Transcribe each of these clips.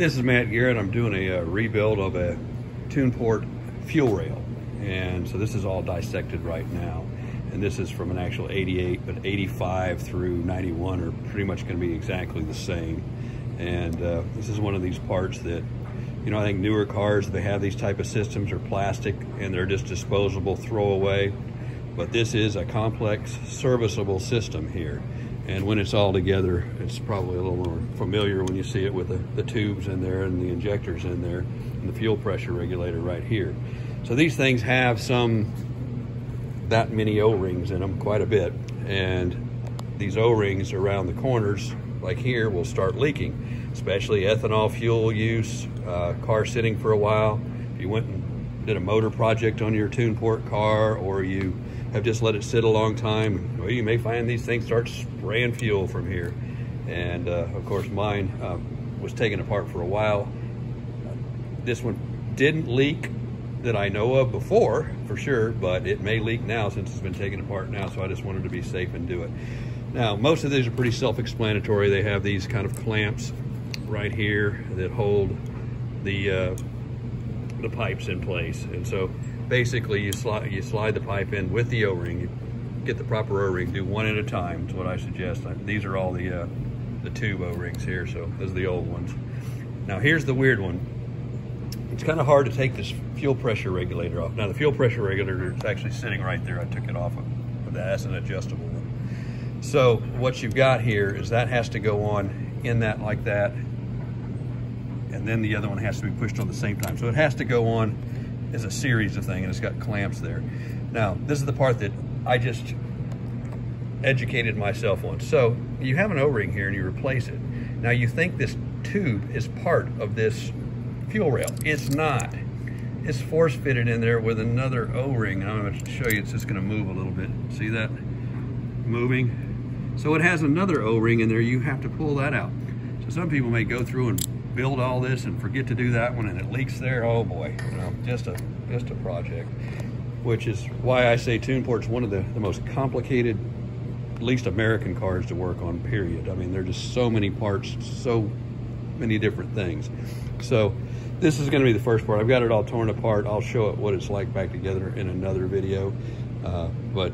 This is Matt Garrett. I'm doing a, uh rebuild of a Tuneport fuel rail. And so this is all dissected right now. And this is from an actual 88, but 85 through 91 are pretty much going to be exactly the same. And uh, this is one of these parts that, you know, I think newer cars, they have these type of systems are plastic and they're just disposable throwaway. But this is a complex serviceable system here. And when it's all together, it's probably a little more familiar when you see it with the, the tubes in there and the injectors in there and the fuel pressure regulator right here. So these things have some, that many O-rings in them, quite a bit. And these O-rings around the corners, like here, will start leaking, especially ethanol fuel use, uh, car sitting for a while. If you went and did a motor project on your Tuneport car or you have just let it sit a long time, well, you may find these things start spraying fuel from here. And uh, of course mine uh, was taken apart for a while. This one didn't leak that I know of before, for sure, but it may leak now since it's been taken apart now, so I just wanted to be safe and do it. Now, most of these are pretty self-explanatory. They have these kind of clamps right here that hold the uh, the pipes in place. And so basically you slide, you slide the pipe in with the O-ring, get the proper O-ring, do one at a time is what I suggest. These are all the, uh, the tube O-rings here, so those are the old ones. Now here's the weird one. It's kind of hard to take this fuel pressure regulator off. Now the fuel pressure regulator is actually sitting right there. I took it off of that. That's an adjustable one. So what you've got here is that has to go on in that like that. And then the other one has to be pushed on the same time. So it has to go on as a series of things and it's got clamps there. Now, this is the part that I just educated myself on. So you have an O-ring here and you replace it. Now you think this tube is part of this fuel rail. It's not. It's force fitted in there with another O-ring. I'm going to show you, it's just going to move a little bit. See that moving? So it has another O-ring in there. You have to pull that out. So some people may go through and build all this and forget to do that one and it leaks there, oh boy, you know, just a just a project. Which is why I say Tuneport's one of the, the most complicated, least American cars to work on, period. I mean, there are just so many parts, so many different things. So this is gonna be the first part. I've got it all torn apart. I'll show it what it's like back together in another video. Uh, but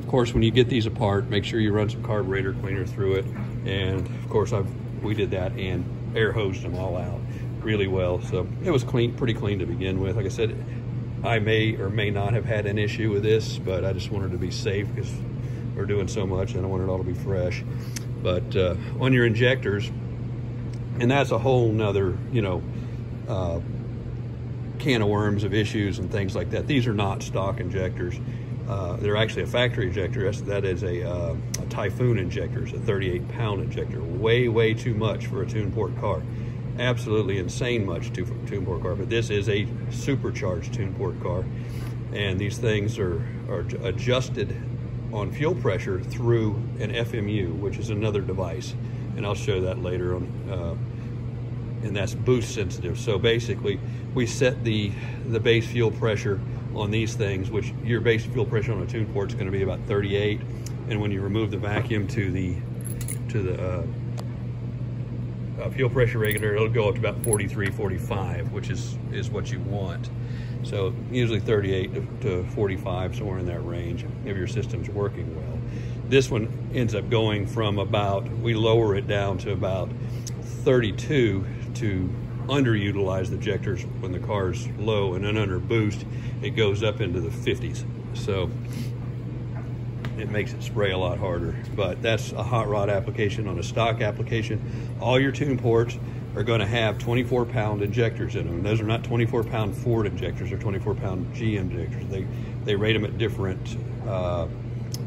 of course, when you get these apart, make sure you run some carburetor cleaner through it. And of course, I've we did that and air hosed them all out really well. So it was clean, pretty clean to begin with. Like I said, I may or may not have had an issue with this, but I just wanted to be safe because we're doing so much and I want it all to be fresh. But uh, on your injectors, and that's a whole nother, you know, uh, can of worms of issues and things like that. These are not stock injectors. Uh, they're actually a factory injector. That is a, uh, a Typhoon injector. It's a 38 pound injector. Way, way too much for a Tuneport car. Absolutely insane much to Tuneport car. But this is a supercharged tune port car. And these things are, are adjusted on fuel pressure through an FMU, which is another device. And I'll show that later on. Uh, and that's boost sensitive. So basically, we set the, the base fuel pressure on these things, which your base fuel pressure on a tune port is going to be about 38, and when you remove the vacuum to the to the uh, uh, fuel pressure regulator, it'll go up to about 43, 45, which is is what you want. So usually 38 to 45, somewhere in that range, if your system's working well. This one ends up going from about, we lower it down to about 32 to underutilize the ejectors when the car's low and then under boost it goes up into the 50s so it makes it spray a lot harder. But that's a hot rod application on a stock application. All your tune ports are going to have 24 pound injectors in them. Those are not 24 pound Ford injectors or 24 pound GM injectors. They they rate them at different uh,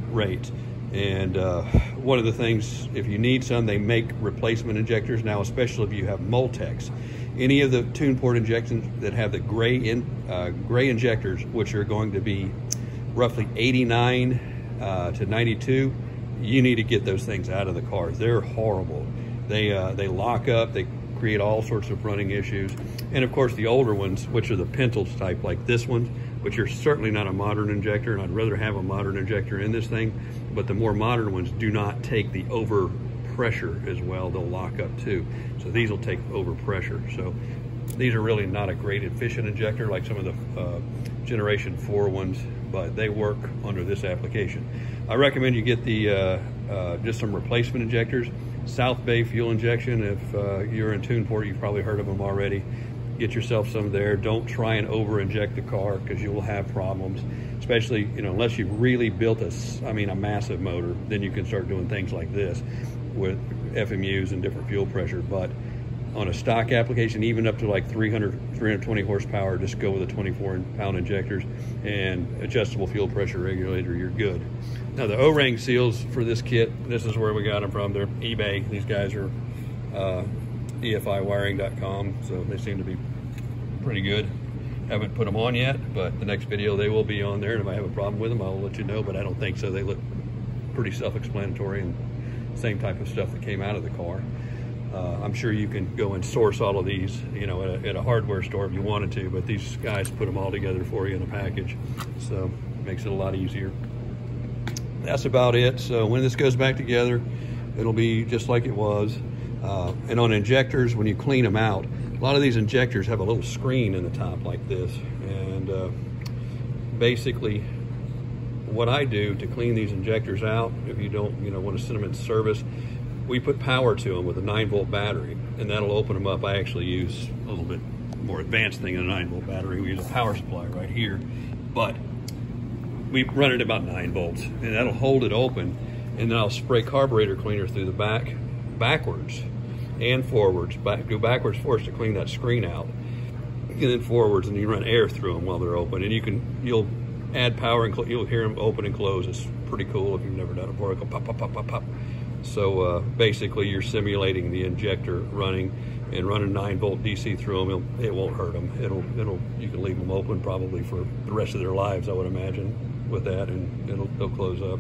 rates and uh, one of the things, if you need some, they make replacement injectors. Now, especially if you have Multec. Any of the tune port injections that have the gray in, uh, gray injectors, which are going to be roughly 89 uh, to 92, you need to get those things out of the cars. They're horrible. They uh, they lock up. They create all sorts of running issues. And of course, the older ones, which are the pintles type, like this one, which are certainly not a modern injector, and I'd rather have a modern injector in this thing, but the more modern ones do not take the over pressure as well, they'll lock up too. So these will take over pressure. So these are really not a great efficient injector like some of the uh, generation four ones, but they work under this application. I recommend you get the uh, uh, just some replacement injectors. South Bay fuel injection, if uh, you're in Tuneport, you've probably heard of them already. Get yourself some there. Don't try and over inject the car because you'll have problems, especially, you know, unless you've really built a, I mean, a massive motor, then you can start doing things like this with FMUs and different fuel pressure. But on a stock application, even up to like 300, 320 horsepower, just go with the 24 pound injectors and adjustable fuel pressure regulator, you're good. Now the O-ring seals for this kit, this is where we got them from. They're eBay. These guys are uh, EFIwiring.com, so they seem to be pretty good. Haven't put them on yet, but the next video they will be on there. And if I have a problem with them, I'll let you know, but I don't think so. They look pretty self-explanatory and same type of stuff that came out of the car. Uh, I'm sure you can go and source all of these, you know, at a, at a, hardware store if you wanted to, but these guys put them all together for you in a package. So it makes it a lot easier. That's about it. So when this goes back together, it'll be just like it was. Uh, and on injectors, when you clean them out, a lot of these injectors have a little screen in the top like this. And uh, basically, what I do to clean these injectors out, if you don't, you know, want to send them in service, we put power to them with a 9 volt battery and that'll open them up. I actually use a little bit more advanced thing than a 9 volt battery. We use a power supply right here, but we run it about 9 volts and that'll hold it open and then I'll spray carburetor cleaner through the back backwards and forwards, back, go backwards first to clean that screen out and then forwards and you run air through them while they're open and you can, you'll add power and you'll hear them open and close. It's pretty cool if you've never done it before. It'll go pop, pop, pop, pop, pop. So uh, basically you're simulating the injector running and running 9 volt DC through them, it'll, it won't hurt them. It'll, it'll, you can leave them open probably for the rest of their lives, I would imagine, with that, and it'll, it'll close up.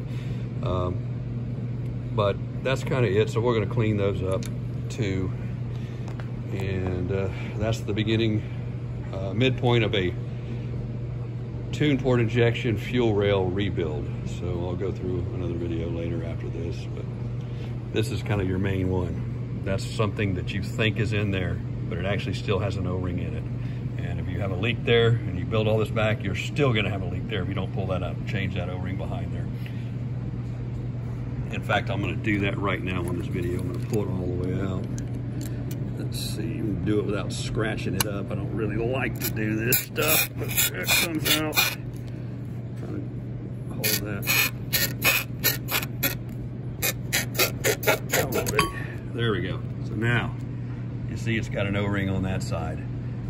Um, but that's kind of it. So we're going to clean those up too. And uh, that's the beginning, uh, midpoint of a Tuneport injection fuel rail rebuild. So I'll go through another video later after this. But this is kind of your main one. That's something that you think is in there, but it actually still has an O-ring in it. And if you have a leak there and you build all this back, you're still gonna have a leak there if you don't pull that out and change that O-ring behind there. In fact, I'm gonna do that right now on this video. I'm gonna pull it all the way out. Let's see, do it without scratching it up. I don't really like to do this stuff, but it comes out. Trying to hold that. There we go. So now, you see it's got an O-ring on that side.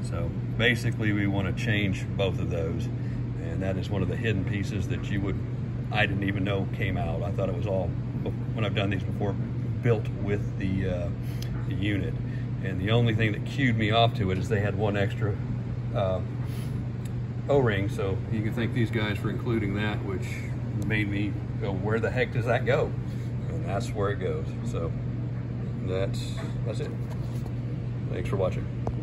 So basically we want to change both of those. And that is one of the hidden pieces that you would, I didn't even know came out. I thought it was all, when I've done these before, built with the, uh, the unit. And the only thing that cued me off to it is they had one extra uh, O-ring. So you can thank these guys for including that, which made me go, where the heck does that go? And that's where it goes. So that's that's it. Thanks for watching.